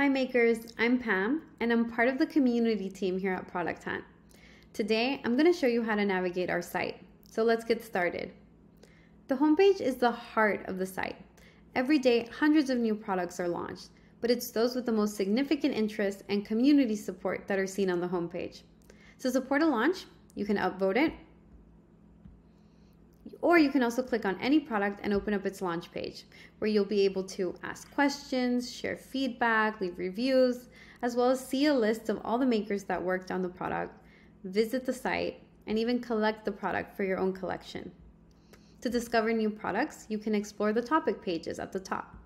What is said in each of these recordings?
Hi makers, I'm Pam and I'm part of the community team here at Product Hunt. Today I'm going to show you how to navigate our site. So let's get started. The homepage is the heart of the site. Every day hundreds of new products are launched, but it's those with the most significant interest and community support that are seen on the homepage. To support a launch, you can upvote it or you can also click on any product and open up its launch page, where you'll be able to ask questions, share feedback, leave reviews, as well as see a list of all the makers that worked on the product, visit the site, and even collect the product for your own collection. To discover new products, you can explore the topic pages at the top.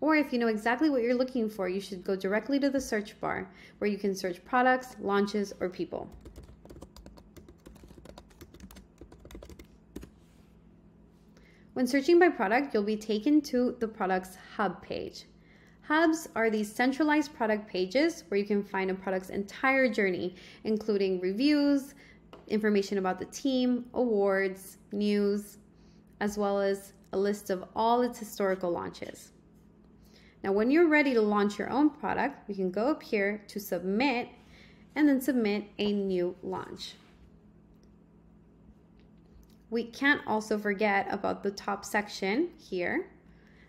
Or if you know exactly what you're looking for, you should go directly to the search bar where you can search products, launches, or people. When searching by product, you'll be taken to the product's hub page. Hubs are these centralized product pages where you can find a product's entire journey, including reviews, information about the team, awards, news, as well as a list of all its historical launches. Now, when you're ready to launch your own product, you can go up here to submit and then submit a new launch. We can't also forget about the top section here.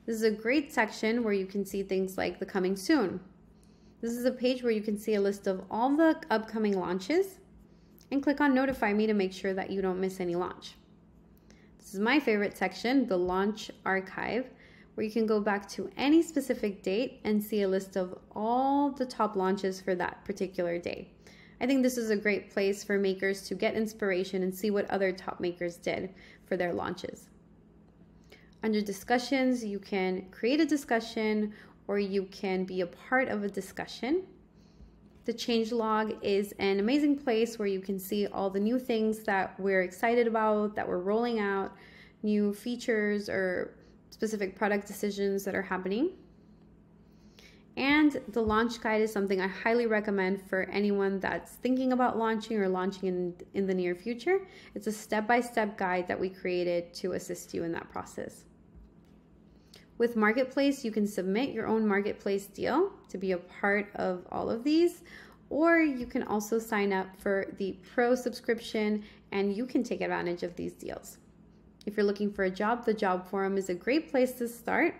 This is a great section where you can see things like the coming soon. This is a page where you can see a list of all the upcoming launches and click on notify me to make sure that you don't miss any launch. This is my favorite section, the launch archive, where you can go back to any specific date and see a list of all the top launches for that particular day. I think this is a great place for makers to get inspiration and see what other top makers did for their launches. Under discussions, you can create a discussion or you can be a part of a discussion. The change log is an amazing place where you can see all the new things that we're excited about, that we're rolling out, new features or specific product decisions that are happening. And the launch guide is something I highly recommend for anyone that's thinking about launching or launching in, in the near future. It's a step by step guide that we created to assist you in that process. With Marketplace, you can submit your own Marketplace deal to be a part of all of these, or you can also sign up for the Pro subscription and you can take advantage of these deals. If you're looking for a job, the Job Forum is a great place to start.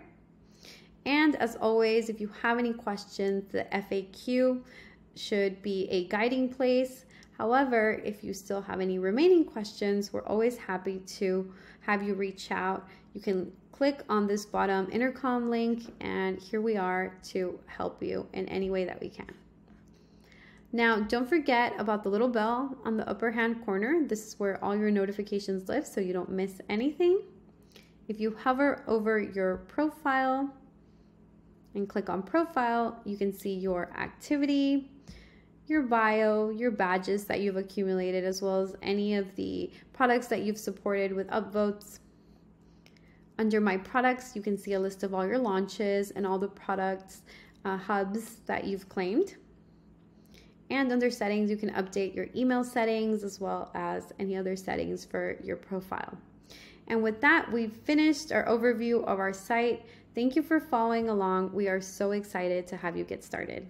And as always, if you have any questions, the FAQ should be a guiding place. However, if you still have any remaining questions, we're always happy to have you reach out. You can click on this bottom intercom link, and here we are to help you in any way that we can. Now, don't forget about the little bell on the upper hand corner. This is where all your notifications live so you don't miss anything. If you hover over your profile, and click on profile, you can see your activity, your bio, your badges that you've accumulated, as well as any of the products that you've supported with upvotes. Under my products, you can see a list of all your launches and all the products uh, hubs that you've claimed. And under settings, you can update your email settings as well as any other settings for your profile. And with that, we've finished our overview of our site. Thank you for following along. We are so excited to have you get started.